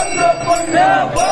Wonderful, wonderful.